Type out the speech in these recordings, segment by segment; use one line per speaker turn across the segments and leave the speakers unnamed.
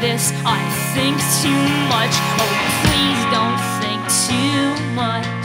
this. I think too much. Oh, please don't think too much.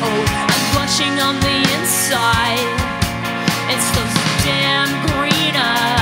Oh, I'm blushing on the inside. It's those damn green eyes.